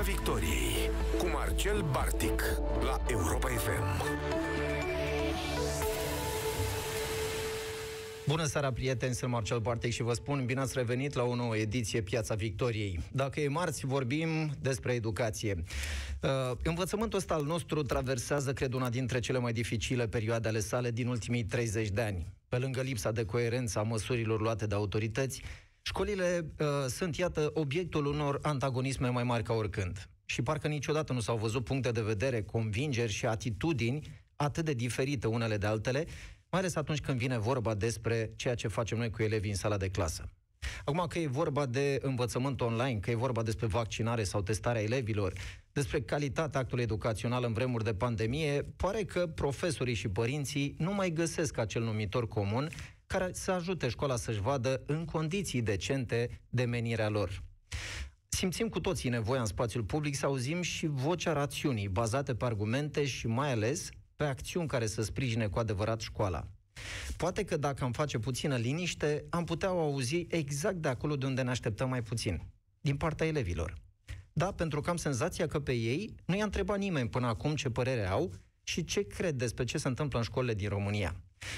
Piața Victoriei cu Marcel Bartic la Europa FM. Bună seara, prieteni, sunt Marcel Bartec și vă spun bine ați revenit la o nouă ediție Piața Victoriei. Dacă e marți, vorbim despre educație. Uh, învățământul ăsta al nostru traversează, cred, una dintre cele mai dificile perioade ale sale din ultimii 30 de ani. Pe lângă lipsa de coerență a măsurilor luate de autorități, școlile uh, sunt, iată, obiectul unor antagonisme mai mari ca oricând. Și parcă niciodată nu s-au văzut puncte de vedere, convingeri și atitudini atât de diferite unele de altele, mai ales atunci când vine vorba despre ceea ce facem noi cu elevii în sala de clasă. Acum că e vorba de învățământ online, că e vorba despre vaccinare sau testarea elevilor, despre calitatea actului educațional în vremuri de pandemie, pare că profesorii și părinții nu mai găsesc acel numitor comun care să ajute școala să-și vadă în condiții decente de menirea lor. Simțim cu toții nevoia în spațiul public să auzim și vocea rațiunii, bazate pe argumente și mai ales pe acțiuni care să sprijine cu adevărat școala. Poate că dacă am face puțină liniște, am putea auzi exact de acolo de unde ne așteptăm mai puțin, din partea elevilor. Da, pentru că am senzația că pe ei nu i-a întrebat nimeni până acum ce părere au și ce cred despre ce se întâmplă în școlile din România.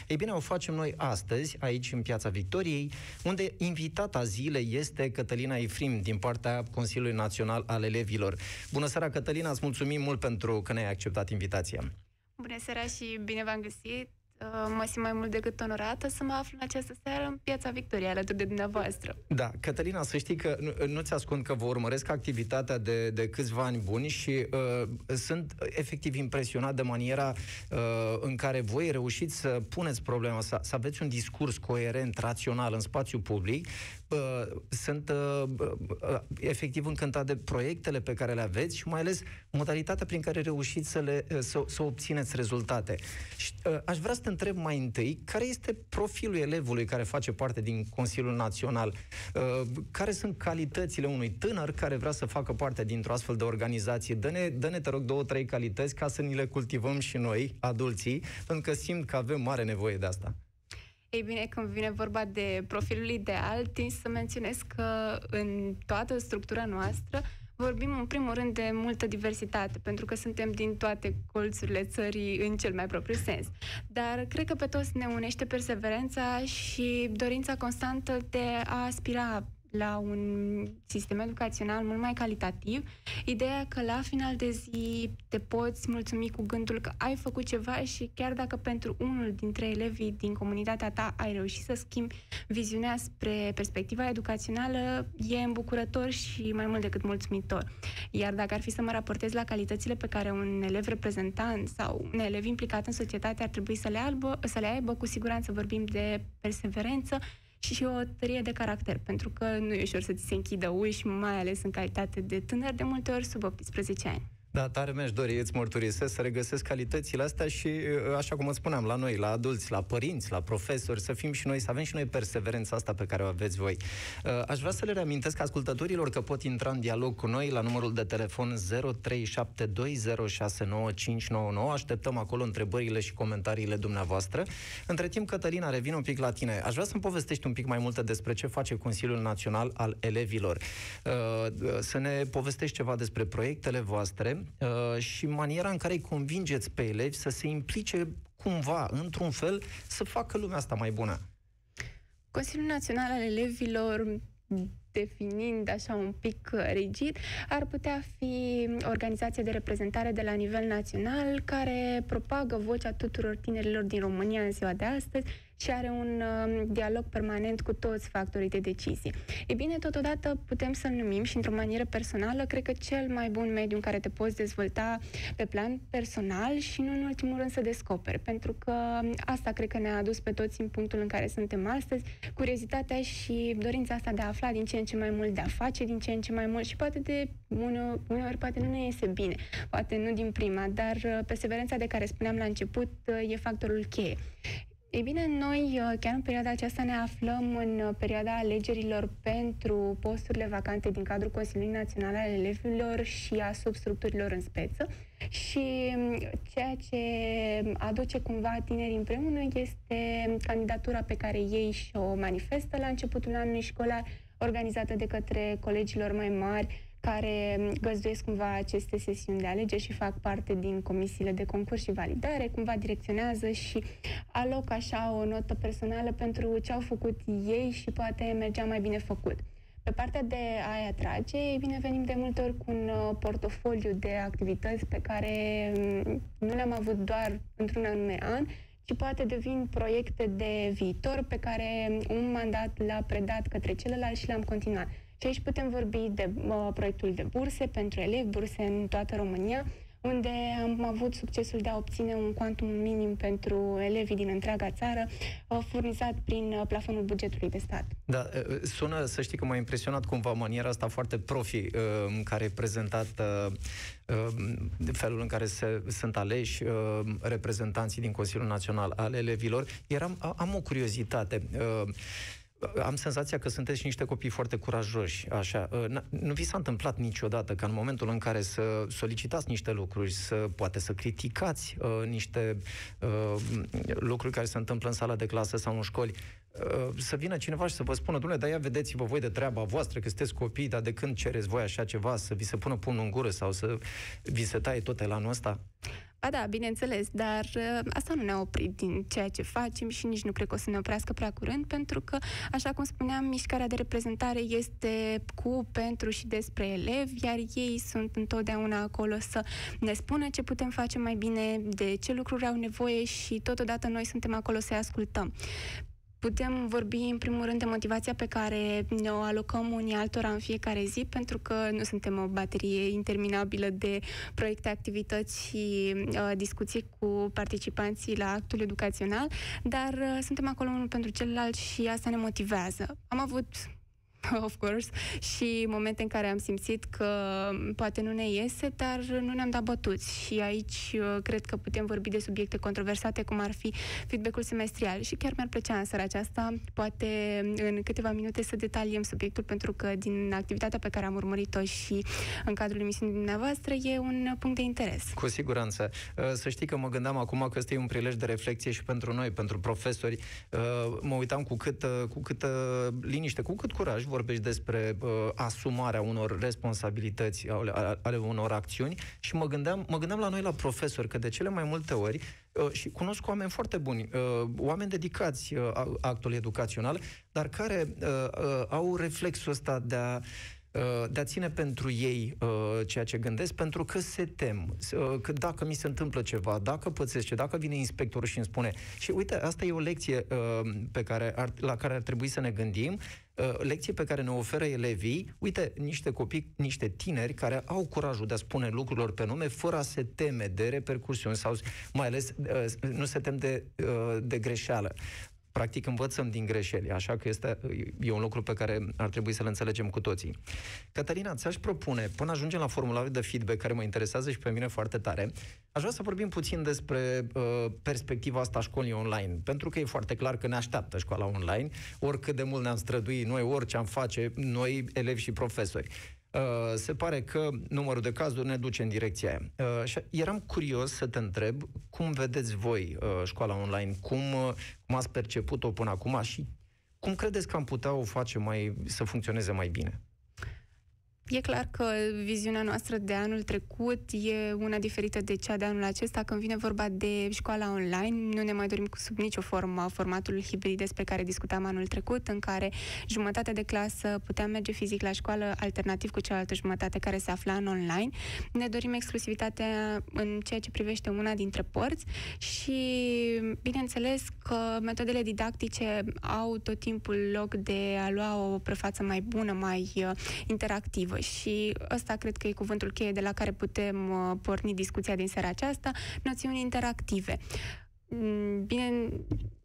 Ei bine, o facem noi astăzi, aici în Piața Victoriei, unde invitata zilei este Cătălina Ifrim, din partea Consiliului Național al Elevilor. Bună seara, Cătălina, îți mulțumim mult pentru că ne-ai acceptat invitația. Bună seara și bine v-am găsit! Uh, mă simt mai mult decât onorată să mă aflu în această seară în Piața Victoriei, alături de dumneavoastră. Da, Cătălina, să știi că nu, nu-ți ascund că vă urmăresc activitatea de, de câțiva ani buni și uh, sunt efectiv impresionat de maniera uh, în care voi reușiți să puneți problema, să, să aveți un discurs coerent, rațional în spațiu public. Uh, sunt uh, uh, efectiv încântat de proiectele pe care le aveți și mai ales modalitatea prin care reușiți să, le, uh, să, să obțineți rezultate. Și, uh, aș vrea să te întreb mai întâi, care este profilul elevului care face parte din Consiliul Național? Uh, care sunt calitățile unui tânăr care vrea să facă parte dintr-o astfel de organizație? Dă-ne, dă-ne te rog, două, trei calități ca să ni le cultivăm și noi, adulții, pentru că simt că avem mare nevoie de asta. Ei bine, când vine vorba de profilul ideal, tind să menționez că în toată structura noastră vorbim în primul rând de multă diversitate, pentru că suntem din toate colțurile țării în cel mai propriu sens. Dar cred că pe toți ne unește perseverența și dorința constantă de a aspira la un sistem educațional mult mai calitativ, ideea că la final de zi te poți mulțumi cu gândul că ai făcut ceva și chiar dacă pentru unul dintre elevii din comunitatea ta ai reușit să schimbi viziunea spre perspectiva educațională, e îmbucurător și mai mult decât mulțumitor. Iar dacă ar fi să mă raportez la calitățile pe care un elev reprezentant sau un elev implicat în societate ar trebui să le, albă, să le aibă, cu siguranță vorbim de perseverență, și și o tărie de caracter, pentru că nu e ușor să ți se închidă uși, mai ales în calitate de tânăr, de multe ori sub 18 ani. Da, tare mi-aș dori, îți mărturisesc, să regăsesc calitățile astea și, uh, așa cum îți spuneam, la noi, la adulți, la părinți, la profesori, să fim și noi, să avem și noi perseverența asta pe care o aveți voi. Uh, aș vrea să le reamintesc ascultătorilor că pot intra în dialog cu noi la numărul de telefon 0372069599. Așteptăm acolo întrebările și comentariile dumneavoastră. Între timp, Cătălina, revin un pic la tine. Aș vrea să-mi povestești un pic mai multe despre ce face Consiliul Național al Elevilor. Uh, să ne povestești ceva despre proiectele voastre, uh, și maniera în care îi convingeți pe elevi să se implice cumva, într-un fel, să facă lumea asta mai bună. Consiliul Național al Elevilor definind așa un pic rigid, ar putea fi organizație de reprezentare de la nivel național care propagă vocea tuturor tinerilor din România în ziua de astăzi și are un uh, dialog permanent cu toți factorii de decizie. E bine, totodată putem să-l numim și într-o manieră personală, cred că cel mai bun mediu în care te poți dezvolta pe plan personal și nu în ultimul rând să descoperi, pentru că asta cred că ne-a adus pe toți în punctul în care suntem astăzi, curiozitatea și dorința asta de a afla din ce în ce mai mult, de a face din ce în ce mai mult și poate de uneori, uneori poate nu ne iese bine, poate nu din prima, dar uh, perseverența de care spuneam la început uh, e factorul cheie. Ei bine, noi uh, chiar în perioada aceasta ne aflăm în uh, perioada alegerilor pentru posturile vacante din cadrul Consiliului Național al Elevilor și a substructurilor în speță. Și um, ceea ce aduce cumva tinerii împreună este candidatura pe care ei și-o manifestă la începutul anului școlar, organizată de către colegilor mai mari, care găzduiesc cumva aceste sesiuni de alegeri și fac parte din comisiile de concurs și validare, cumva direcționează și aloc așa o notă personală pentru ce au făcut ei și poate mergea mai bine făcut. Pe partea de a-i atrage, ei bine, venim de multe ori cu un uh, portofoliu de activități pe care mm, nu le-am avut doar într-un anume an, ci poate devin proiecte de viitor pe care un mandat l-a predat către celălalt și le-am continuat. Și aici putem vorbi de uh, proiectul de burse pentru elevi, burse în toată România, unde am avut succesul de a obține un quantum minim pentru elevii din întreaga țară, uh, furnizat prin uh, plafonul bugetului de stat. Da, uh, sună, să știi că m-a impresionat cumva maniera asta foarte profi în care ai prezentat felul în care se, sunt aleși reprezentanții din Consiliul Național al elevilor. Eram, am o curiozitate am senzația că sunteți niște copii foarte curajoși, așa. Ă, nu vi s-a întâmplat niciodată ca în momentul în care să solicitați niște lucruri, să poate să criticați uh, niște uh, lucruri care se întâmplă în sala de clasă sau în școli, uh, să vină cineva și să vă spună, domnule, dar ia vedeți-vă voi de treaba voastră, că sunteți copii, dar de când cereți voi așa ceva, să vi se pună punul în gură sau să vi se taie tot elanul ăsta? Ba da, bineînțeles, dar uh, asta nu ne-a oprit din ceea ce facem și nici nu cred că o să ne oprească prea curând, pentru că, așa cum spuneam, mișcarea de reprezentare este cu, pentru și despre elevi, iar ei sunt întotdeauna acolo să ne spună ce putem face mai bine, de ce lucruri au nevoie și totodată noi suntem acolo să-i ascultăm. Putem vorbi, în primul rând, de motivația pe care ne o alocăm unii altora în fiecare zi, pentru că nu suntem o baterie interminabilă de proiecte, activități și uh, discuții cu participanții la actul educațional, dar uh, suntem acolo unul pentru celălalt și asta ne motivează. Am avut of course, și momente în care am simțit că poate nu ne iese, dar nu ne-am dat bătuți. Și aici uh, cred că putem vorbi de subiecte controversate, cum ar fi feedback-ul semestrial. Și chiar mi-ar plăcea în seara aceasta, poate în câteva minute, să detaliem subiectul, pentru că din activitatea pe care am urmărit-o și în cadrul emisiunii dumneavoastră, e un punct de interes. Cu siguranță. Uh, să știi că mă gândeam acum că ăsta e un prilej de reflexie și pentru noi, pentru profesori. Uh, mă uitam cu cât, cu cât liniște, cu cât curaj vorbești despre uh, asumarea unor responsabilități ale, ale unor acțiuni și mă gândeam, mă gândeam la noi, la profesori, că de cele mai multe ori, uh, și cunosc oameni foarte buni, uh, oameni dedicați uh, actului educațional, dar care uh, uh, au reflexul ăsta de a Uh, de a ține pentru ei uh, ceea ce gândesc, pentru că se tem. Uh, că dacă mi se întâmplă ceva, dacă pățesc ce, dacă vine inspectorul și îmi spune... Și uite, asta e o lecție pe care ar, la care ar trebui să ne gândim, lecție pe care ne oferă elevii, uite, niște copii, niște tineri care au curajul de a spune lucrurilor pe nume fără a se teme de repercursiuni sau mai ales nu se tem de, de greșeală practic învățăm din greșeli, așa că este, e un lucru pe care ar trebui să-l înțelegem cu toții. Catalina, ți-aș propune, până ajungem la formularul de feedback care mă interesează și pe mine foarte tare, aș vrea să vorbim puțin despre uh, perspectiva asta a școlii online, pentru că e foarte clar că ne așteaptă școala online, oricât de mult ne-am străduit noi, orice am face, noi, elevi și profesori. Uh, se pare că numărul de cazuri ne duce în direcția aia. Uh, și eram curios să te întreb cum vedeți voi uh, școala online, cum, cum ați perceput-o până acum și cum credeți că am putea o face mai, să funcționeze mai bine? E clar că viziunea noastră de anul trecut e una diferită de cea de anul acesta. Când vine vorba de școala online, nu ne mai dorim sub nicio formă formatul hibrid despre care discutam anul trecut, în care jumătate de clasă putea merge fizic la școală, alternativ cu cealaltă jumătate care se afla în online. Ne dorim exclusivitatea în ceea ce privește una dintre părți și, bineînțeles, că metodele didactice au tot timpul loc de a lua o prefață mai bună, mai uh, interactivă și ăsta cred că e cuvântul cheie de la care putem uh, porni discuția din seara aceasta, noțiuni interactive. Mm, bine,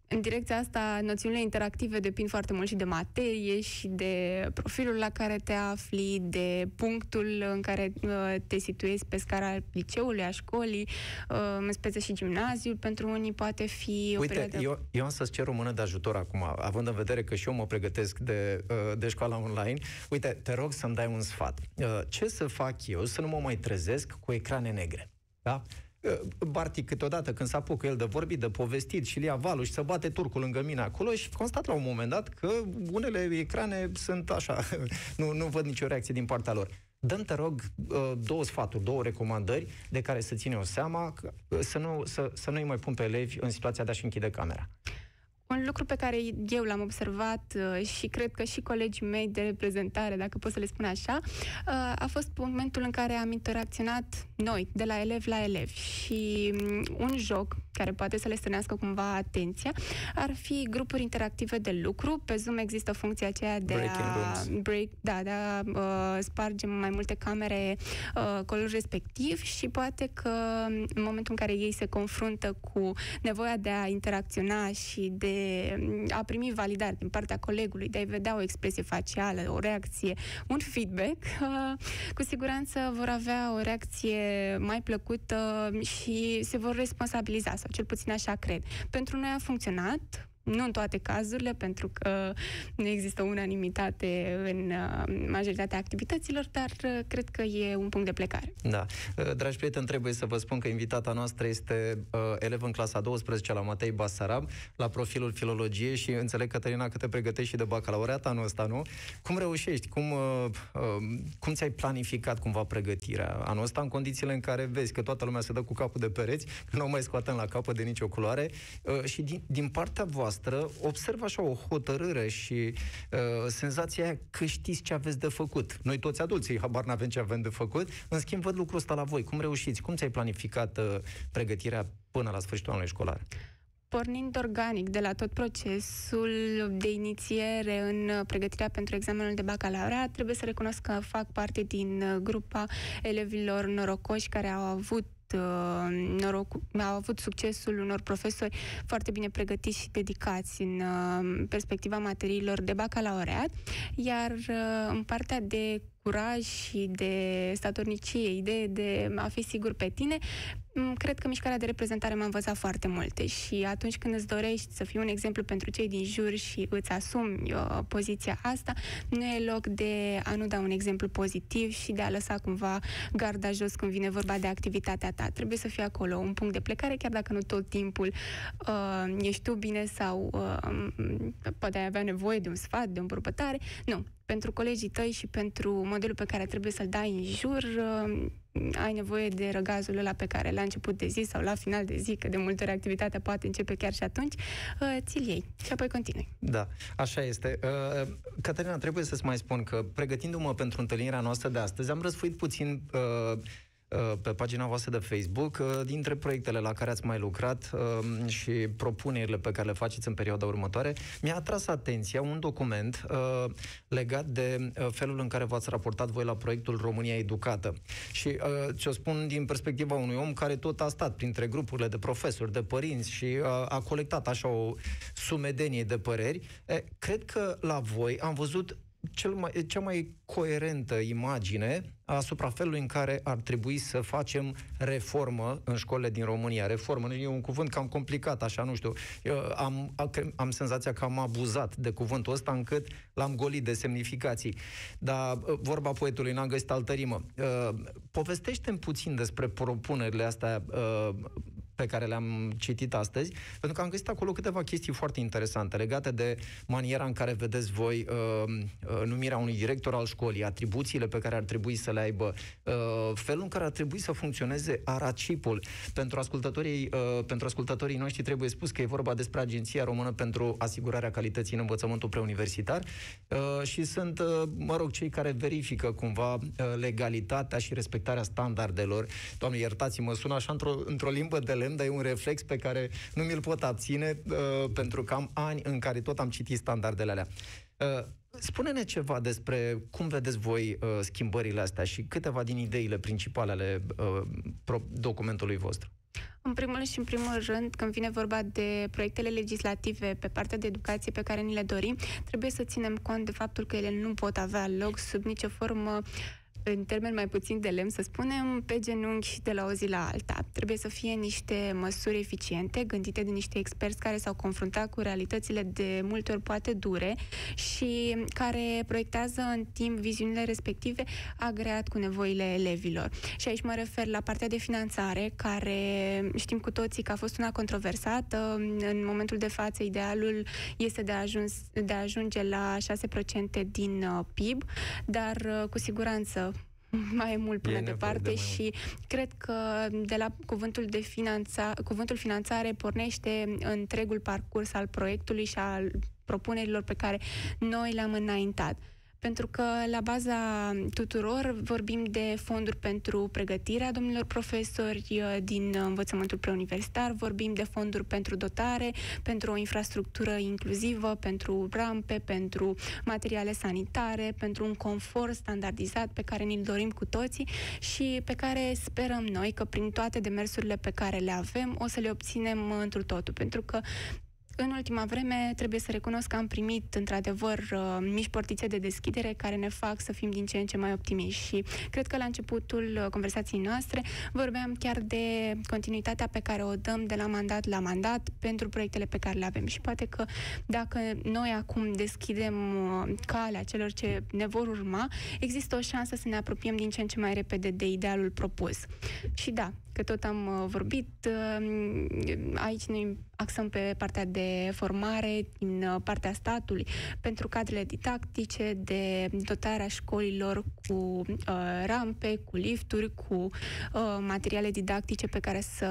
în direcția asta, noțiunile interactive depind foarte mult și de materie și de profilul la care te afli, de punctul în care uh, te situezi pe scara liceului, a școlii, uh, în speță și gimnaziul, pentru unii poate fi o Uite, perioadă... eu, eu am să-ți cer o mână de ajutor acum, având în vedere că și eu mă pregătesc de, uh, de școala online. Uite, te rog să-mi dai un sfat. Uh, ce să fac eu să nu mă mai trezesc cu ecrane negre? Da? Barti câteodată când s-a apucă el de vorbit, de povestit și ia valul și să bate turcul lângă mine acolo și constat la un moment dat că unele ecrane sunt așa, nu, nu văd nicio reacție din partea lor. dăm te rog, două sfaturi, două recomandări de care să ține o seama, să nu, să, să nu-i mai pun pe elevi în situația de a-și închide camera. Un lucru pe care eu l-am observat uh, și cred că și colegii mei de reprezentare, dacă pot să le spun așa, uh, a fost momentul în care am interacționat noi, de la elev la elev. Și um, un joc care poate să le stănească cumva atenția ar fi grupuri interactive de lucru. Pe Zoom există funcția aceea de Breaking a, break, da, de a uh, sparge mai multe camere uh, colul respectiv și poate că în momentul în care ei se confruntă cu nevoia de a interacționa și de a primi validare din partea colegului, de a-i vedea o expresie facială, o reacție, un feedback, uh, cu siguranță vor avea o reacție mai plăcută și se vor responsabiliza, sau cel puțin așa cred. Pentru noi a funcționat, nu în toate cazurile, pentru că nu există unanimitate în uh, majoritatea activităților, dar uh, cred că e un punct de plecare. Da. Uh, dragi prieteni, trebuie să vă spun că invitata noastră este uh, elev în clasa 12 la Matei Basarab, la profilul filologie și înțeleg, Cătălina, că te pregătești și de bacalaureat anul ăsta, nu? Cum reușești? Cum, uh, uh, cum ți-ai planificat cumva pregătirea anul ăsta în condițiile în care vezi că toată lumea se dă cu capul de pereți, că nu mai scoatem la capă de nicio culoare uh, și din, din partea voastră voastră observ așa o hotărâre și uh, senzația că știți ce aveți de făcut. Noi toți adulții habar n-avem ce avem de făcut, în schimb văd lucrul ăsta la voi. Cum reușiți? Cum ți-ai planificat uh, pregătirea până la sfârșitul anului școlar? pornind organic de la tot procesul de inițiere în pregătirea pentru examenul de bacalaureat, trebuie să recunosc că fac parte din uh, grupa elevilor norocoși care au avut uh, noroc, au avut succesul unor profesori foarte bine pregătiți și dedicați în uh, perspectiva materiilor de bacalaureat, iar uh, în partea de curaj și de statornicie, idee de a fi sigur pe tine, cred că mișcarea de reprezentare m-a învățat foarte multe și atunci când îți dorești să fii un exemplu pentru cei din jur și îți asumi uh, poziția asta, nu e loc de a nu da un exemplu pozitiv și de a lăsa cumva garda jos când vine vorba de activitatea ta. Trebuie să fie acolo un punct de plecare, chiar dacă nu tot timpul uh, ești tu bine sau uh, poate ai avea nevoie de un sfat, de o împărpătare. Nu, pentru colegii tăi și pentru modelul pe care trebuie să-l dai în jur, uh, ai nevoie de răgazul ăla pe care la început de zi sau la final de zi, că de multe ori activitatea poate începe chiar și atunci, uh, ți-l iei și apoi continui. Da, așa este. Uh, Caterina, trebuie să-ți mai spun că pregătindu-mă pentru întâlnirea noastră de astăzi, am răsfuit puțin uh, Uh, pe pagina voastră de Facebook uh, dintre proiectele la care ați mai lucrat uh, și propunerile pe care le faceți în perioada următoare, mi-a atras atenția un document legat de felul în care v-ați raportat voi la proiectul România Educată. Și ți-o spun din perspectiva unui om care tot a stat printre grupurile de profesori, de părinți și a colectat așa o sumedenie de păreri. Cred că la voi am văzut cel mai, cea mai coerentă imagine asupra felului în care ar trebui să facem reformă în școlile din România. Reformă e un cuvânt cam complicat, așa, nu știu. Eu am, am senzația că am abuzat de cuvântul ăsta încât l-am golit de semnificații. Dar vorba poetului, n-am găsit altă rimă. Povestește-mi puțin despre propunerile astea pe care le-am citit astăzi, pentru că am găsit acolo câteva chestii foarte interesante legate de maniera în care vedeți voi uh, uh, numirea unui director al școlii, atribuțiile pe care ar trebui să le aibă, uh, felul în care ar trebui să funcționeze aracipul. Pentru ascultătorii, uh, pentru ascultătorii noștri trebuie spus că e vorba despre Agenția Română pentru Asigurarea Calității în Învățământul Preuniversitar uh, și sunt, uh, mă rog, cei care verifică cumva uh, legalitatea și respectarea standardelor. Doamne, iertați-mă, sună așa într-o, într-o limbă de lemn, dar e un reflex pe care nu mi-l pot abține uh, pentru că am ani în care tot am citit standardele alea. Uh, spune-ne ceva despre cum vedeți voi uh, schimbările astea și câteva din ideile principale ale uh, pro- documentului vostru. În primul și în primul rând, când vine vorba de proiectele legislative pe partea de educație pe care ni le dorim, trebuie să ținem cont de faptul că ele nu pot avea loc sub nicio formă în termen mai puțin de lemn, să spunem, pe genunchi de la o zi la alta. Trebuie să fie niște măsuri eficiente, gândite de niște experți care s-au confruntat cu realitățile de multe ori poate dure și care proiectează în timp viziunile respective agreat cu nevoile elevilor. Și aici mă refer la partea de finanțare, care știm cu toții că a fost una controversată. În momentul de față, idealul este de a, ajuns, de a ajunge la 6% din uh, PIB, dar uh, cu siguranță mai mult până departe de și mult. cred că de la cuvântul de finanța, cuvântul finanțare pornește întregul parcurs al proiectului și al propunerilor pe care noi le-am înaintat pentru că la baza tuturor vorbim de fonduri pentru pregătirea domnilor profesori uh, din învățământul preuniversitar, vorbim de fonduri pentru dotare, pentru o infrastructură inclusivă, pentru rampe, pentru materiale sanitare, pentru un confort standardizat pe care ni-l dorim cu toții și pe care sperăm noi că prin toate demersurile pe care le avem o să le obținem într totul, pentru că în ultima vreme, trebuie să recunosc că am primit, într-adevăr, uh, mici portițe de deschidere care ne fac să fim din ce în ce mai optimiști și cred că la începutul uh, conversației noastre vorbeam chiar de continuitatea pe care o dăm de la mandat la mandat pentru proiectele pe care le avem și poate că dacă noi acum deschidem uh, calea celor ce ne vor urma, există o șansă să ne apropiem din ce în ce mai repede de idealul propus. Și da, că tot am vorbit, aici ne axăm pe partea de formare din uh, partea statului pentru cadrele didactice, de dotarea școlilor cu uh, rampe, cu lifturi, cu uh, materiale didactice pe care să,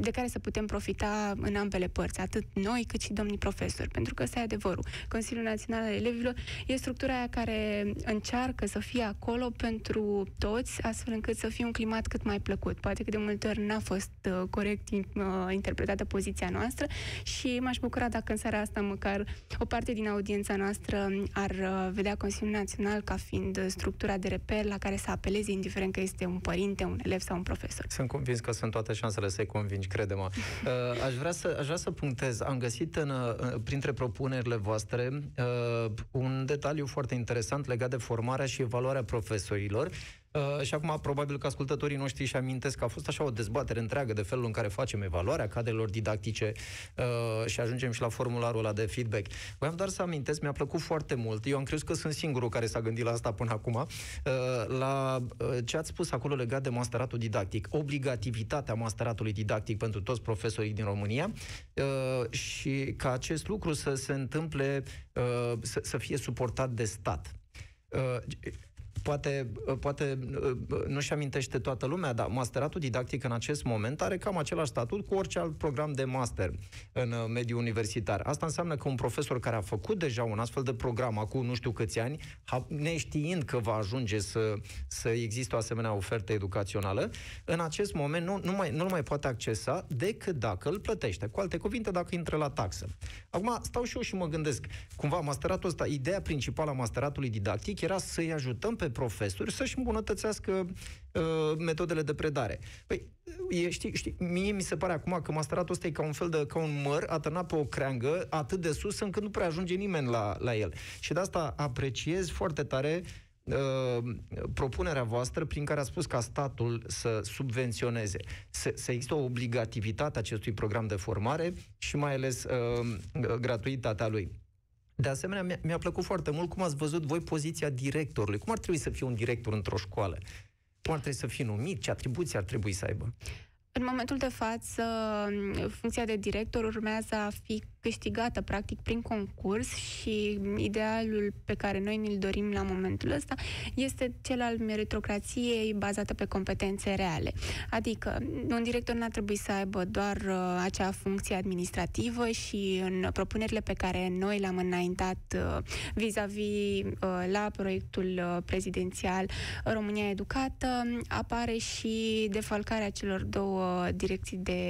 de care să putem profita în ambele părți, atât noi cât și domnii profesori, pentru că ăsta e adevărul. Consiliul Național al Elevilor e structura aia care încearcă să fie acolo pentru toți, astfel încât să fie un climat cât mai plăcut. Poate că de multe ori n-a fost uh, corect uh, interpretată poziția discuția noastră și m-aș bucura dacă în seara asta măcar o parte din audiența noastră ar uh, vedea Consiliul Național ca fiind structura de reper la care să apeleze, indiferent că este un părinte, un elev sau un profesor. Sunt convins că sunt toate șansele să-i convingi, crede-mă. Uh, aș, vrea să, aș vrea să punctez. Am găsit în, uh, printre propunerile voastre un detaliu foarte interesant legat de formarea și evaluarea profesorilor Uh, și acum probabil că ascultătorii noștri și amintesc că a fost așa o dezbatere întreagă de felul în care facem evaluarea cadrelor didactice uh, și ajungem și la formularul ăla de feedback. Voiam doar să amintesc, mi-a plăcut foarte mult. Eu am crezut că sunt singurul care s-a gândit la asta până acum, uh, la uh, ce ați spus acolo legat de masteratul didactic, obligativitatea masteratului didactic pentru toți profesorii din România uh, și ca acest lucru să se întâmple, uh, să, să fie suportat de stat. Uh, poate, poate nu-și amintește toată lumea, dar masteratul didactic în acest moment are cam același statut cu orice alt program de master în uh, mediul universitar. Asta înseamnă că un profesor care a făcut deja un astfel de program acum nu știu câți ani, neștiind că va ajunge să, să existe o asemenea ofertă educațională, în acest moment nu, nu, mai, nu mai poate accesa decât dacă îl plătește. Cu alte cuvinte, dacă intră la taxă. Acum, stau și eu și mă gândesc, cumva, masteratul ăsta, ideea principală a masteratului didactic era să-i ajutăm pe profesori să-și îmbunătățească uh, metodele de predare. Păi, e, știi, știi, mie mi se pare acum că masteratul ăsta e ca un fel de, ca un măr atârnat pe o creangă atât de sus încât nu prea ajunge nimeni la, la el. Și de asta apreciez foarte tare Uh, propunerea voastră prin care a spus ca statul să subvenționeze, să, să există o obligativitate acestui program de formare și mai ales uh, gratuitatea lui. De asemenea, mi-a, mi-a plăcut foarte mult cum ați văzut voi poziția directorului. Cum ar trebui să fie un director într-o școală? Cum ar trebui să fie numit? Ce atribuții ar trebui să aibă? În momentul de față, funcția de director urmează a fi câștigată, practic, prin concurs și idealul pe care noi ne-l dorim la momentul ăsta este cel al meritocrației bazată pe competențe reale. Adică, un director n-ar trebui să aibă doar uh, acea funcție administrativă și în propunerile pe care noi le-am înaintat uh, vis-a-vis uh, la proiectul uh, prezidențial România Educată, apare și defalcarea celor două direcții de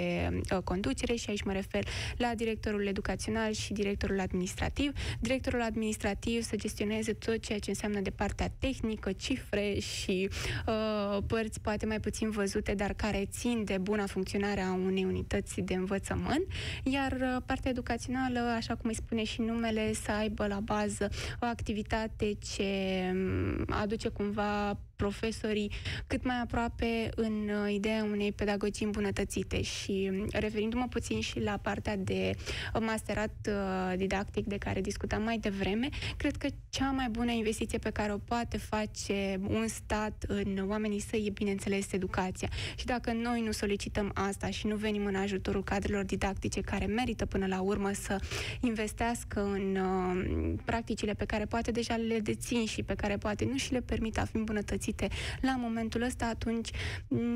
uh, conducere și aici mă refer la directorul educației educațional și directorul administrativ. Directorul administrativ să gestioneze tot ceea ce înseamnă de partea tehnică, cifre și uh, părți poate mai puțin văzute, dar care țin de buna funcționare a unei unități de învățământ, iar uh, partea educațională, așa cum îi spune și numele, să aibă la bază o activitate ce um, aduce cumva profesorii cât mai aproape în uh, ideea unei pedagogii îmbunătățite și um, referindu-mă puțin și la partea de masterat uh, didactic de care discutam mai devreme, cred că cea mai bună investiție pe care o poate face un stat în oamenii săi e, bineînțeles, educația. Și dacă noi nu solicităm asta și nu venim în ajutorul cadrelor didactice care merită până la urmă să investească în uh, practicile pe care poate deja le dețin și pe care poate nu și le permit a fi îmbunătățite împărțite la momentul ăsta, atunci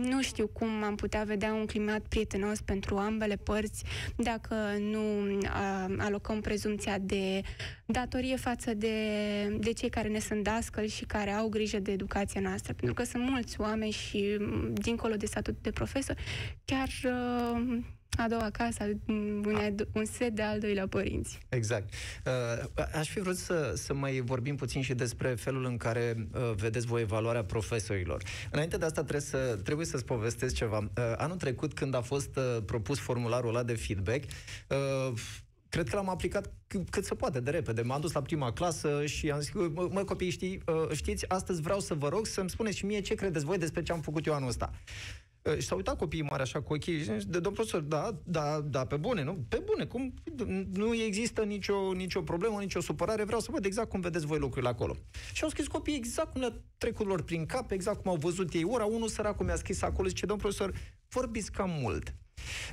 nu știu cum am putea vedea un climat prietenos pentru ambele părți dacă nu alocăm prezumția de datorie față de, de cei care ne sunt dascăli și care au grijă de educația noastră. Pentru că sunt mulți oameni și, dincolo de statut de profesor, chiar uh, a doua casă, un, un set de al doilea părinți. Exact. Uh, aș fi vrut să, să mai vorbim puțin și despre felul în care uh, vedeți voi evaluarea profesorilor. Înainte de asta trebuie, să, trebuie să-ți povestesc ceva. Uh, anul trecut, când a fost uh, propus formularul ăla de feedback, uh, cred că l-am aplicat c- cât se poate de repede. M-am dus la prima clasă și am zis, mă, mă copii, știi, uh, știți, astăzi vreau să vă rog să-mi spuneți și mie ce credeți voi despre ce am făcut eu anul ăsta. Uh, și s-au uitat copiii mari așa cu ochii și de domn profesor, da, da, da, pe bune, nu? Pe bune, cum? Nu există nicio, nicio problemă, nicio supărare, vreau să văd exact cum vedeți voi lucrurile acolo. Și au scris copiii exact cum le-a trecut lor prin cap, exact cum au văzut ei ora. Unul săracul mi-a scris acolo, zice, domn profesor, vorbiți cam mult.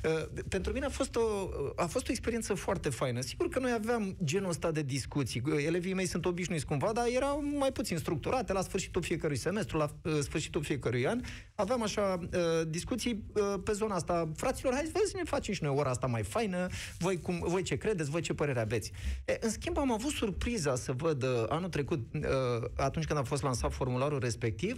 Uh, pentru mine a fost, o, a fost o experiență foarte faină. Sigur că noi aveam genul ăsta de discuții. Elevii mei sunt obișnuiți cumva, dar erau mai puțin structurate la sfârșitul fiecărui semestru, la uh, sfârșitul fiecărui an. Aveam așa uh, discuții pe zona asta. Fraților, hai să ne facem și noi ora asta mai faină. Voi, cum, voi ce credeți, voi ce părere aveți. E, în schimb, am avut surpriza să văd anul trecut, atunci când a fost lansat formularul respectiv,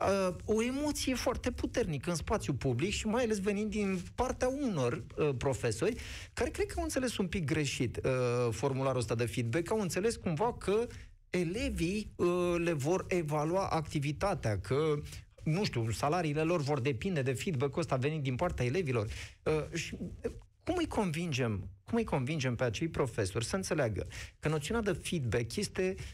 uh, o emoție foarte puternică în spațiu public și mai ales venind din partea unor uh, profesori care cred că au înțeles un pic greșit uh, formularul ăsta de feedback, au înțeles cumva că elevii uh, le vor evalua activitatea, că nu știu, salariile lor vor depinde de feedback-ul ăsta venit din partea elevilor. Uh, și uh, cum îi convingem, cum îi convingem pe acei profesori să înțeleagă că noțiunea de feedback este uh,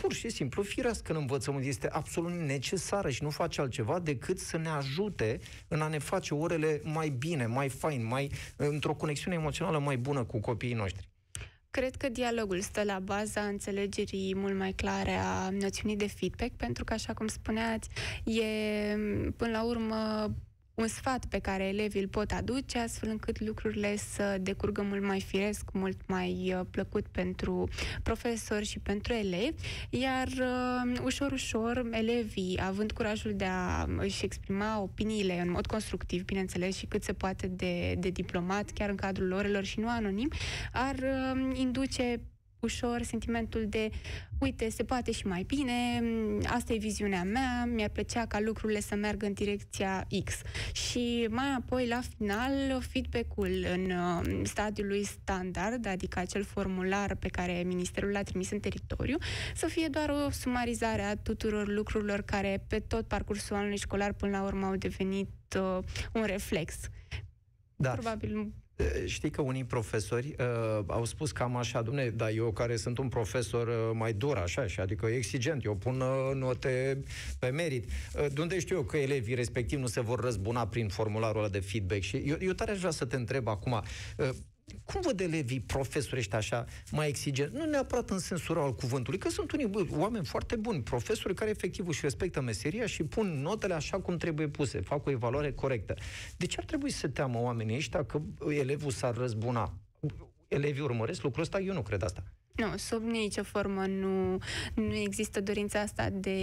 pur și simplu firească în învățământ. Este absolut necesară și nu face altceva decât să ne ajute în a ne face orele mai bine, mai fain, mai într-o conexiune emoțională mai bună cu copiii noștri. Cred că dialogul stă la baza înțelegerii mult mai clare a noțiunii de feedback, pentru că, așa cum spuneați, e până la urmă un sfat pe care elevii îl pot aduce, astfel încât lucrurile să decurgă mult mai firesc, mult mai uh, plăcut pentru profesori și pentru elevi, iar uh, ușor, ușor, elevii, având curajul de a își exprima opiniile în mod constructiv, bineînțeles, și cât se poate de, de diplomat, chiar în cadrul orelor și nu anonim, ar uh, induce ușor sentimentul de uite, se poate și mai bine, asta e viziunea mea, mi-ar plăcea ca lucrurile să meargă în direcția X. Și mai apoi, la final, feedback-ul în uh, stadiul lui standard, adică acel formular pe care ministerul l-a trimis în teritoriu, să fie doar o sumarizare a tuturor lucrurilor care pe tot parcursul anului școlar până la urmă au devenit uh, un reflex. Da. Probabil Știi că unii profesori uh, au spus cam așa, dumne, dar eu care sunt un profesor uh, mai dur, așa, și adică exigent, eu pun uh, note pe merit. Uh, de unde știu eu că elevii respectiv nu se vor răzbuna prin formularul ăla de feedback? Și eu, eu tare aș vrea să te întreb acum, uh, cum văd elevii, profesori ăștia așa, mai exigenți? Nu neapărat în sensul al cuvântului, că sunt unii bă, oameni foarte buni, profesori care efectiv își respectă meseria și pun notele așa cum trebuie puse, fac o evaluare corectă. De ce ar trebui să teamă oamenii ăștia că elevul s-ar răzbuna? Elevii urmăresc lucrul ăsta? Eu nu cred asta. Nu, sub nicio formă nu, nu există dorința asta de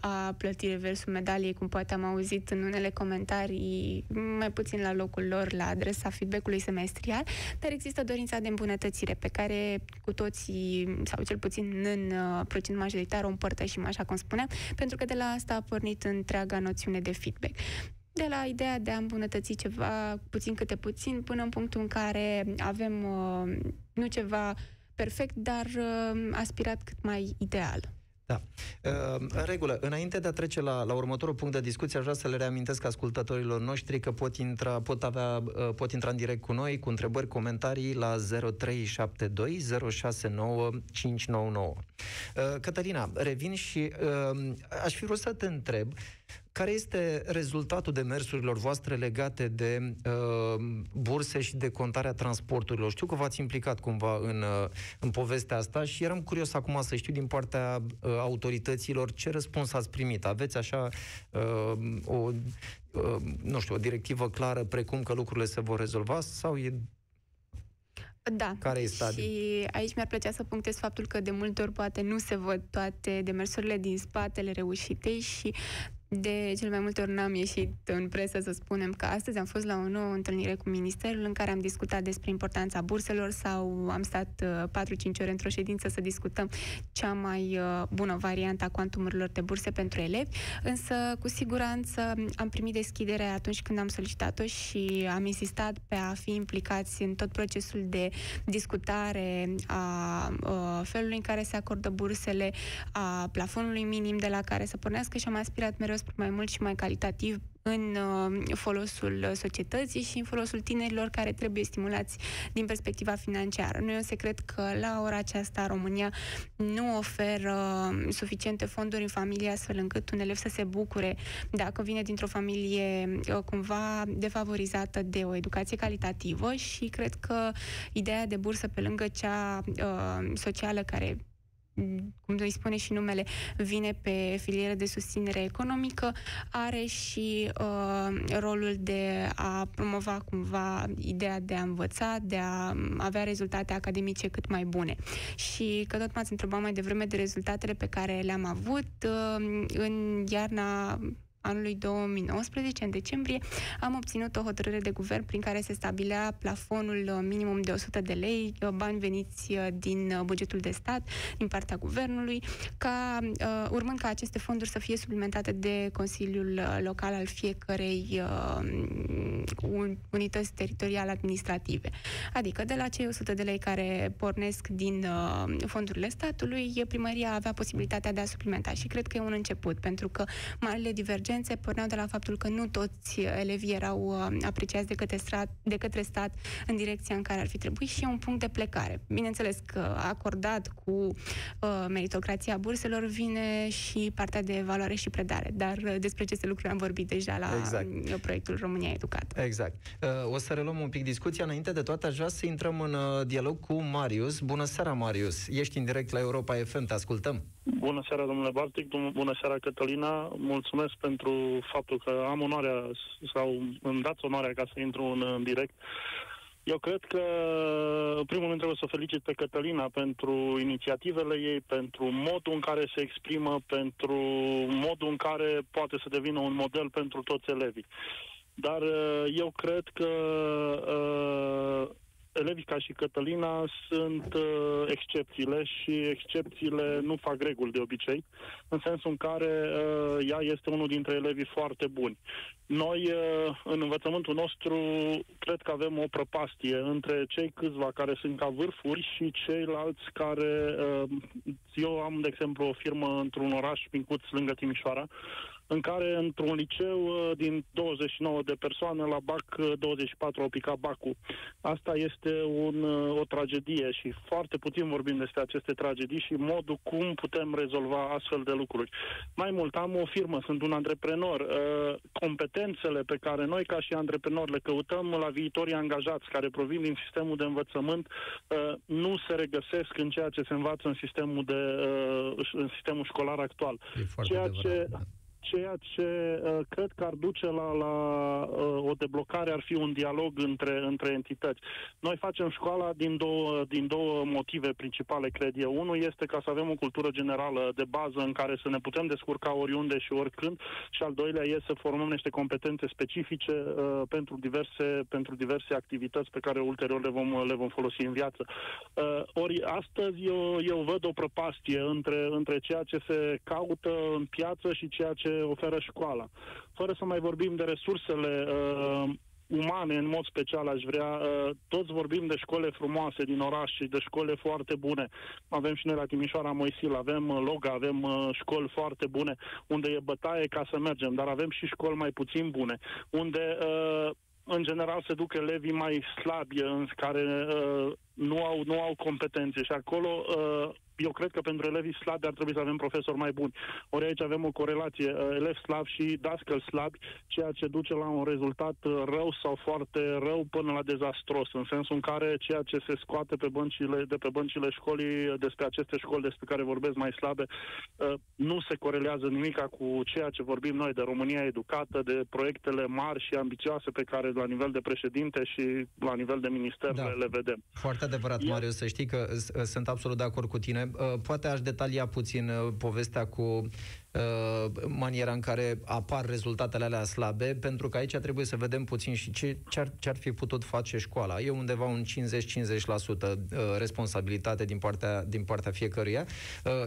a plăti reversul medaliei, cum poate am auzit în unele comentarii, mai puțin la locul lor, la adresa feedback-ului semestrial, dar există dorința de îmbunătățire pe care cu toții, sau cel puțin în uh, procent majoritar, o împărtășim, așa cum spuneam, pentru că de la asta a pornit întreaga noțiune de feedback. De la ideea de a îmbunătăți ceva puțin câte puțin, până în punctul în care avem uh, nu ceva perfect, dar uh, aspirat cât mai ideal. Da. Uh, în regulă, înainte de a trece la, la următorul punct de discuție, aș vrea să le reamintesc ascultătorilor noștri că pot intra, pot, avea, uh, pot intra în direct cu noi cu întrebări, comentarii la 0372 069 599. Cătălina, revin și aș fi vrut să te întreb care este rezultatul demersurilor voastre legate de uh, burse și de contarea transporturilor? Știu că v-ați implicat cumva în, uh, în povestea asta și eram curios acum să știu din partea uh, autorităților ce răspuns ați primit. Aveți așa uh, o, uh, nu știu, o directivă clară precum că lucrurile se vor rezolva sau e da. Care e stadiul? Și aici mi-ar plăcea să punctez faptul că de multe ori poate nu se văd toate demersurile din spatele reușitei și de cel mai multe ori n-am ieșit în presă să spunem că astăzi am fost la o nouă întâlnire cu Ministerul în care am discutat despre importanța burselor sau am stat 4-5 uh, ore într-o ședință să discutăm cea mai uh, bună variantă a cuantumurilor de burse pentru elevi, însă cu siguranță am primit deschidere atunci când am solicitat-o și am insistat pe a fi implicați în tot procesul de discutare a, a uh, felului în care se acordă bursele, a plafonului minim de la care să pornească și am aspirat mereu spre mai mult și mai calitativ în uh, folosul societății și în folosul tinerilor care trebuie stimulați din perspectiva financiară. Nu e un secret că la ora aceasta România nu oferă suficiente fonduri în familie astfel încât un elev să se bucure dacă vine dintr-o familie uh, cumva defavorizată de o educație calitativă și cred că ideea de bursă pe lângă cea uh, socială care cum îi spune și numele, vine pe filiere de susținere economică, are și uh, rolul de a promova cumva ideea de a învăța, de a avea rezultate academice cât mai bune. Și că tot m-ați întrebat mai devreme de rezultatele pe care le-am avut uh, în iarna anului 2019, în decembrie, am obținut o hotărâre de guvern prin care se stabilea plafonul uh, minimum de 100 de lei, uh, bani veniți uh, din bugetul de stat, din partea guvernului, ca urmând ca aceste fonduri să fie suplimentate de Consiliul Local al fiecărei unități teritoriale administrative. Adică de la cei 100 de lei care pornesc din fondurile statului, primăria avea posibilitatea de a suplimenta și cred că e un început, pentru că marile divergențe diferențe porneau de la faptul că nu toți elevii erau uh, apreciați de către, stat, de către stat în direcția în care ar fi trebuit și e un punct de plecare. Bineînțeles că acordat cu uh, meritocrația burselor vine și partea de evaluare și predare, dar uh, despre aceste lucruri am vorbit deja la exact. Uh, proiectul România Educată. Exact. Uh, o să reluăm un pic discuția. Înainte de toate, aș vrea să intrăm în uh, dialog cu Marius. Bună seara, Marius! Ești în direct la Europa FM, te ascultăm. Bună seara, domnule Bartic, bună seara, Cătălina. Mulțumesc pentru faptul că am onoarea sau îmi dați onoarea ca să intru în, în direct. Eu cred că, în primul rând, trebuie să o felicit pe Cătălina pentru inițiativele ei, pentru modul în care se exprimă, pentru modul în care poate să devină un model pentru toți elevii. Dar eu cred că uh, elevii ca și Cătălina sunt uh, excepțiile și excepțiile nu fac reguli de obicei, în sensul în care uh, ea este unul dintre elevii foarte buni. Noi, uh, în învățământul nostru, cred că avem o prăpastie între cei câțiva care sunt ca vârfuri și ceilalți care... Uh, eu am, de exemplu, o firmă într-un oraș pincuț lângă Timișoara, în care într-un liceu uh, din 29 de persoane la BAC 24 uh, au picat BAC-ul. Asta este un, uh, o tragedie și foarte puțin vorbim despre aceste tragedii și modul cum putem rezolva astfel de lucruri. Mai mult, am o firmă, sunt un antreprenor. Competențele pe care noi ca și antreprenori le căutăm la viitorii angajați care provin din sistemul de învățământ nu se regăsesc în ceea ce se învață în sistemul, de, în sistemul școlar actual. Ceea ce da ceea ce uh, cred că ar duce la, la uh, o deblocare ar fi un dialog între, între entități. Noi facem școala din două, din două motive principale, cred eu. Unul este ca să avem o cultură generală de bază în care să ne putem descurca oriunde și oricând și al doilea este să formăm niște competențe specifice uh, pentru, diverse, pentru diverse activități pe care ulterior le vom, le vom folosi în viață. Uh, ori astăzi eu, eu văd o prăpastie între, între ceea ce se caută în piață și ceea ce oferă școala. Fără să mai vorbim de resursele uh, umane, în mod special, aș vrea. Uh, toți vorbim de școli frumoase din oraș și de școli foarte bune. Avem și noi la Timișoara Moisil, avem uh, Loga, avem uh, școli foarte bune, unde e bătaie ca să mergem, dar avem și școli mai puțin bune, unde uh, în general se duc elevii mai slabi, în care uh, nu, au, nu au competențe și acolo uh, eu cred că pentru elevii slabi ar trebui să avem profesori mai buni. Ori aici avem o corelație, uh, elevi slabi și dascăl slabi, ceea ce duce la un rezultat uh, rău sau foarte rău până la dezastros, în sensul în care ceea ce se scoate pe băncile, de pe băncile școlii despre aceste școli despre care vorbesc mai slabe, uh, nu se corelează nimica cu ceea ce vorbim noi de România educată, de proiectele mari și ambițioase pe care la nivel de președinte și la nivel de minister da. le vedem. Foarte adevărat, Marius, să știi că sunt absolut de acord cu tine. Uh, poate aș detalia puțin uh, povestea cu maniera în care apar rezultatele alea slabe, pentru că aici trebuie să vedem puțin și ce, ce, ar, ce ar fi putut face școala. E undeva un 50-50% responsabilitate din partea, din partea fiecăruia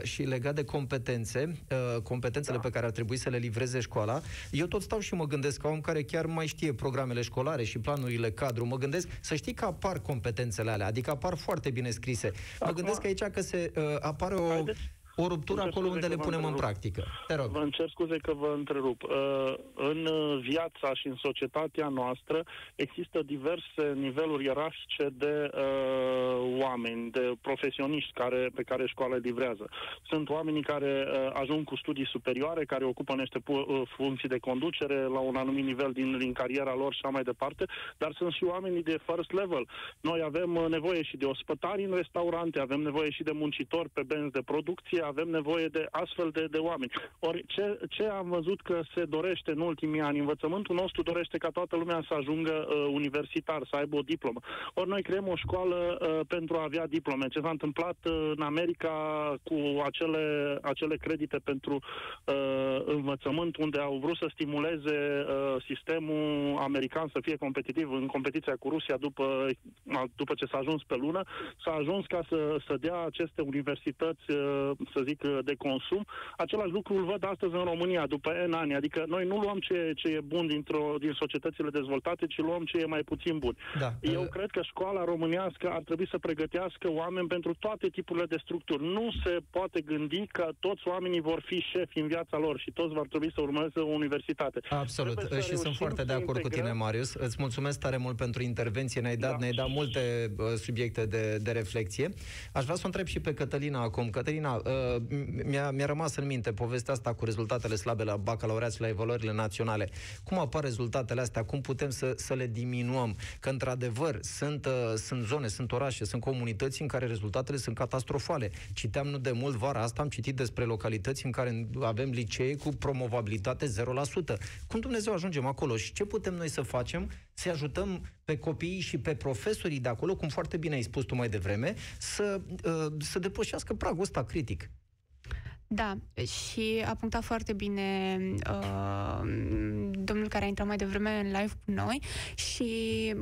și legat de competențe, competențele da. pe care ar trebui să le livreze școala, eu tot stau și mă gândesc ca om care chiar mai știe programele școlare și planurile cadru, mă gândesc să știi că apar competențele alea, adică apar foarte bine scrise. Acum, mă gândesc aici că se uh, apare o... Haideți o ruptură acolo unde le punem în practică. Te rog. Vă încerc scuze că vă întrerup. Uh, în viața și în societatea noastră există diverse niveluri ierarhice de uh, oameni, de profesioniști care, pe care școala livrează. Sunt oamenii care uh, ajung cu studii superioare, care ocupă niște pu- uh, funcții de conducere la un anumit nivel din, din cariera lor și așa mai departe, dar sunt și oamenii de first level. Noi avem uh, nevoie și de ospătari în restaurante, avem nevoie și de muncitori pe benzi de producție, avem nevoie de astfel de, de oameni. Ori ce, ce am văzut că se dorește în ultimii ani, învățământul nostru dorește ca toată lumea să ajungă uh, universitar, să aibă o diplomă. Ori noi creăm o școală uh, pentru a avea diplome. Ce s-a întâmplat uh, în America cu acele, acele credite pentru uh, învățământ, unde au vrut să stimuleze uh, sistemul american să fie competitiv în competiția cu Rusia după, după ce s-a ajuns pe lună, s-a ajuns ca să, să dea aceste universități, uh, să să zic, de consum. Același lucru îl văd astăzi în România, după N ani. Adică noi nu luăm ce, ce e bun dintr-o, din societățile dezvoltate, ci luăm ce e mai puțin bun. Da. Eu uh... cred că școala românească ar trebui să pregătească oameni pentru toate tipurile de structuri. Nu se poate gândi că toți oamenii vor fi șefi în viața lor și toți vor trebui să urmeze o universitate. Absolut. Și sunt foarte de acord integrăm... cu tine, Marius. Îți mulțumesc tare mult pentru intervenție. Ne-ai dat, da. ne-ai dat multe uh, subiecte de, de reflexie. Aș vrea să o întreb și pe Cătălina acum. Cătălina, uh, mi-a, mi-a rămas în minte povestea asta cu rezultatele slabe la bacalaureat și la evaluările naționale. Cum apar rezultatele astea? Cum putem să, să le diminuăm? Că, într-adevăr, sunt, uh, sunt zone, sunt orașe, sunt comunități în care rezultatele sunt catastrofale. Citeam nu de mult vara asta, am citit despre localități în care avem licee cu promovabilitate 0%. Cum Dumnezeu ajungem acolo și ce putem noi să facem? Să ajutăm pe copiii și pe profesorii de acolo, cum foarte bine ai spus tu mai devreme, să, uh, să depășească pragul ăsta critic. Da, și a punctat foarte bine uh, domnul care a intrat mai devreme în live cu noi și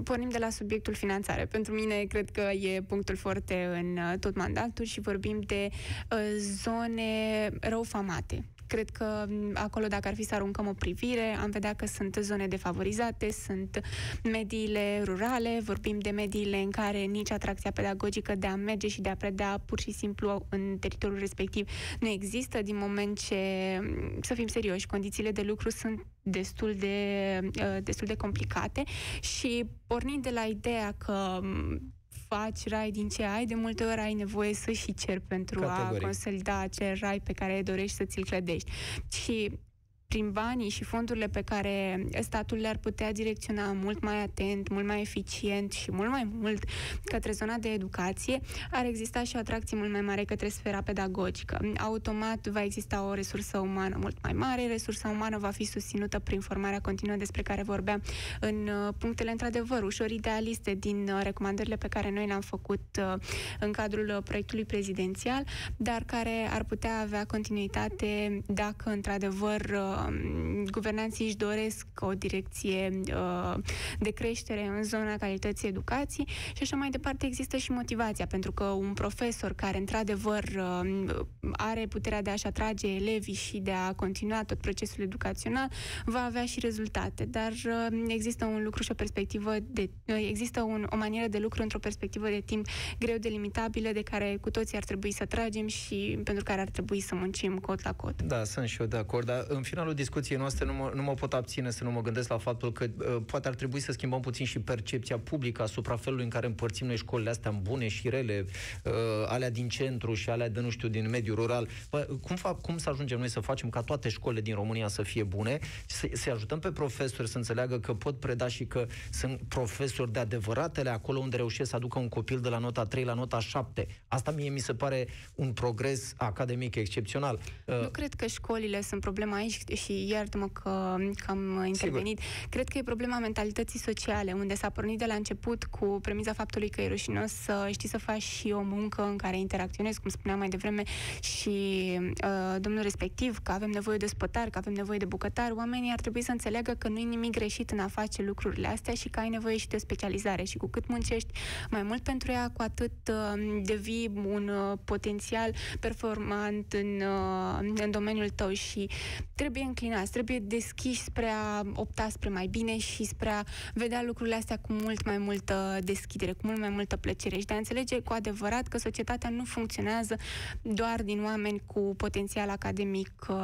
pornim de la subiectul finanțare. Pentru mine, cred că e punctul foarte în uh, tot mandatul și vorbim de uh, zone răufamate Cred că acolo, dacă ar fi să aruncăm o privire, am vedea că sunt zone defavorizate, sunt mediile rurale, vorbim de mediile în care nici atracția pedagogică de a merge și de a predea pur și simplu în teritoriul respectiv nu există, din moment ce, să fim serioși, condițiile de lucru sunt destul de, uh, destul de complicate și pornind de la ideea că faci rai din ce ai, de multe ori ai nevoie să și cer pentru Categoric. a consolida acel rai pe care dorești să ți-l clădești. Și prin banii și fondurile pe care statul le-ar putea direcționa mult mai atent, mult mai eficient și mult mai mult către zona de educație, ar exista și o atracție mult mai mare către sfera pedagogică. Automat va exista o resursă umană mult mai mare, resursa umană va fi susținută prin formarea continuă despre care vorbeam în uh, punctele într-adevăr ușor idealiste din uh, recomandările pe care noi le-am făcut uh, în cadrul proiectului prezidențial, dar care ar putea avea continuitate dacă într-adevăr Um, guvernanții își doresc o direcție uh, de creștere în zona calității educației și așa mai departe există și motivația, pentru că un profesor care într-adevăr uh, are puterea de a-și atrage elevii și de a continua tot procesul educațional, va avea și rezultate. Dar uh, există un lucru și o perspectivă de, există un, o manieră de lucru într-o perspectivă de timp greu delimitabilă de care cu toții ar trebui să tragem și pentru care ar trebui să muncim cot la cot. Da, sunt și eu de acord, dar în final finalul discuției noastre nu mă, nu mă pot abține să nu mă gândesc la faptul că uh, poate ar trebui să schimbăm puțin și percepția publică asupra felului în care împărțim noi școlile astea în bune și rele, uh, alea din centru și alea de, nu știu, din mediul rural. Bă, cum, fa- cum să ajungem noi să facem ca toate școlile din România să fie bune, să, să ajutăm pe profesori să înțeleagă că pot preda și că sunt profesori de adevăratele acolo unde reușesc să aducă un copil de la nota 3 la nota 7. Asta mie mi se pare un progres academic excepțional. Nu uh, cred că școlile sunt problema aici și iartă-mă că, că am intervenit, Sigur. cred că e problema mentalității sociale, unde s-a pornit de la început cu premiza faptului că e rușinos să știi să faci și o muncă în care interacționezi, cum spuneam mai devreme, și uh, domnul respectiv, că avem nevoie de spătar, că avem nevoie de bucătar, oamenii ar trebui să înțeleagă că nu e nimic greșit în a face lucrurile astea și că ai nevoie și de specializare. Și cu cât muncești mai mult pentru ea, cu atât uh, devii un uh, potențial performant în, uh, în domeniul tău. Și trebuie înclinați, trebuie deschiși spre a opta spre mai bine și spre a vedea lucrurile astea cu mult mai multă deschidere, cu mult mai multă plăcere și de a înțelege cu adevărat că societatea nu funcționează doar din oameni cu potențial academic uh,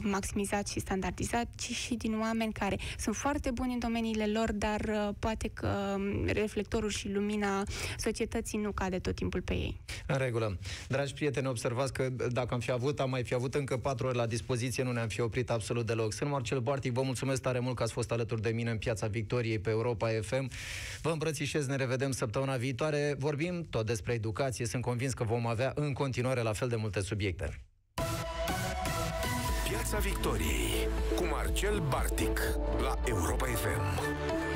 maximizat și standardizat, ci și din oameni care sunt foarte buni în domeniile lor, dar uh, poate că um, reflectorul și lumina societății nu cade tot timpul pe ei. În regulă. Dragi prieteni, observați că dacă am fi avut, am mai fi avut încă patru ore la dispoziție, nu ne-am fi oprit absolut deloc. Sunt Marcel Bartic, vă mulțumesc tare mult că ați fost alături de mine în Piața Victoriei pe Europa FM. Vă îmbrățișez, ne revedem săptămâna viitoare. Vorbim tot despre educație, sunt convins că vom avea în continuare la fel de multe subiecte. Piața Victoriei cu Marcel Bartic la Europa FM.